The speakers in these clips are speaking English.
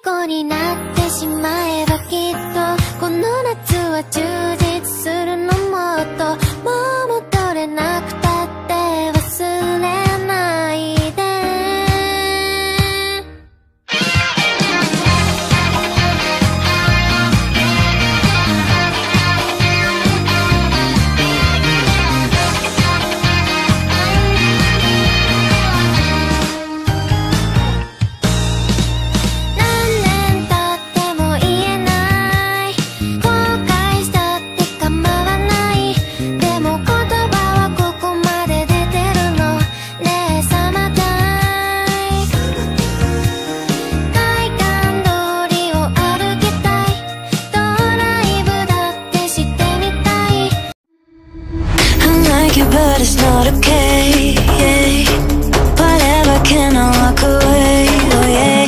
虜になってしまえばきっとこの夏は充実 but it's not okay. Whatever, can I walk away? Oh yeah.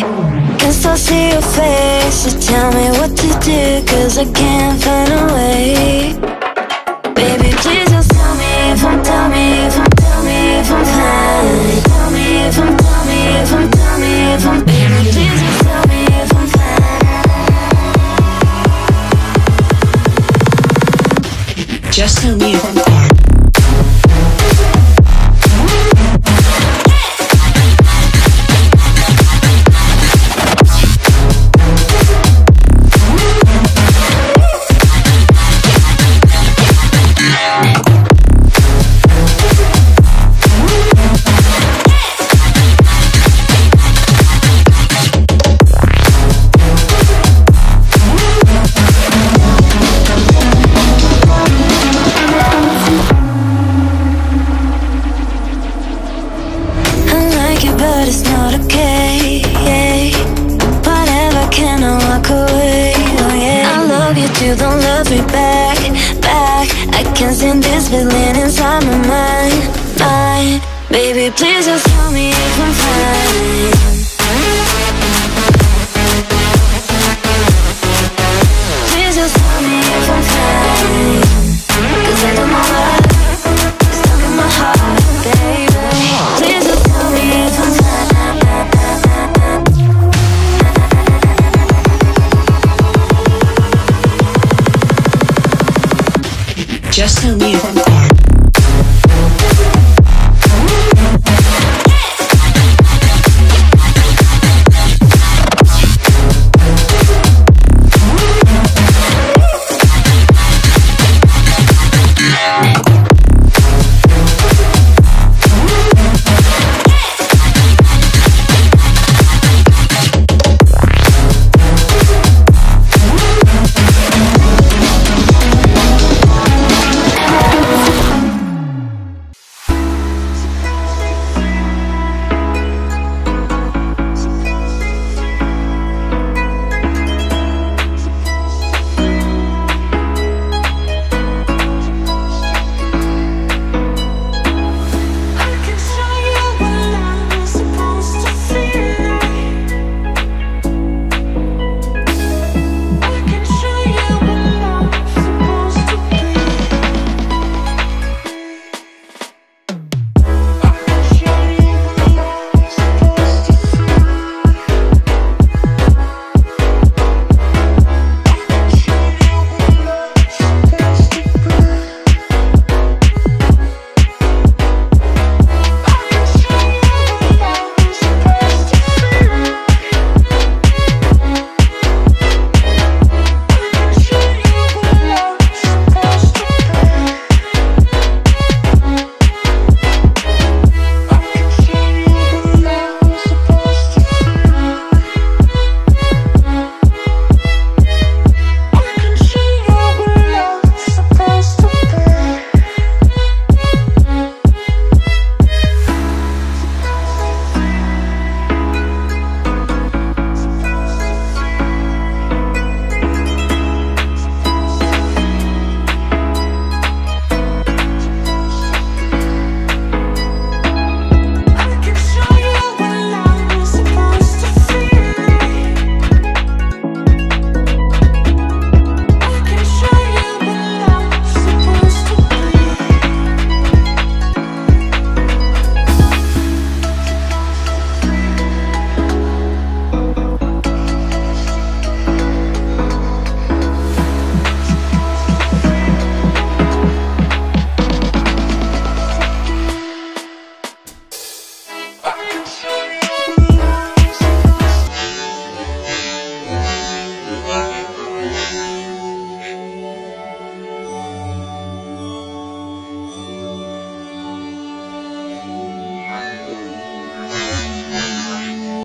Can still see your face. So tell me what to do, cause I can't find a way. Baby, please just tell me if I'm, tell me if I'm, tell me if I'm fine. Tell me if I'm, tell me if I'm, tell me if I'm, baby, please just tell me if I'm fine. Just tell me if I'm I you don't love me back, back. I can't stand this feeling inside my mind, mind. Baby, please just tell me if I'm fine. Just tell me if I'm